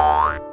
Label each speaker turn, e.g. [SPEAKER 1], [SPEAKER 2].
[SPEAKER 1] Bye.